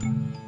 you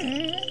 Uhum.